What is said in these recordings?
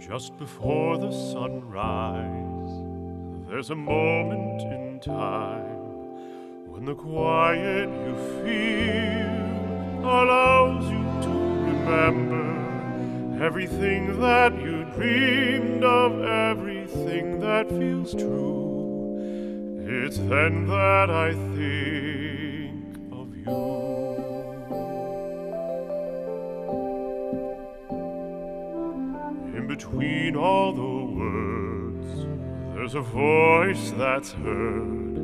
Just before the sunrise, there's a moment in time when the quiet you feel allows you to remember everything that you dreamed of, everything that feels true. It's then that I think of you. Between all the words, there's a voice that's heard.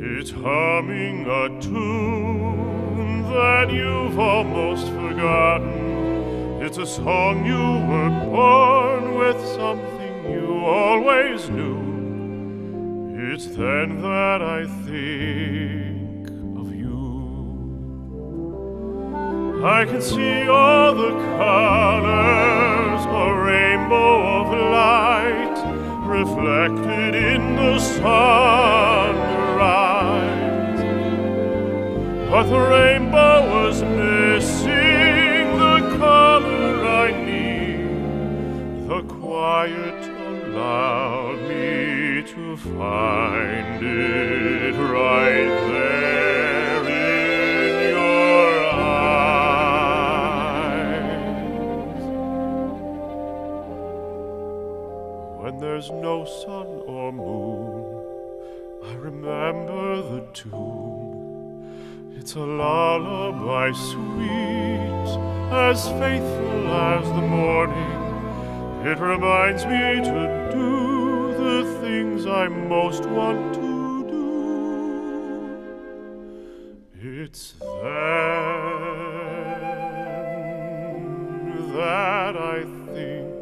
It's humming a tune that you've almost forgotten. It's a song you were born with, something you always knew. It's then that I think of you. I can see all the colors, reflected in the sunrise. But the rainbow was missing the color I need. The quiet allowed me to find it right there When there's no sun or moon, I remember the tune. It's a lullaby sweet, as faithful as the morning. It reminds me to do the things I most want to do. It's then that I think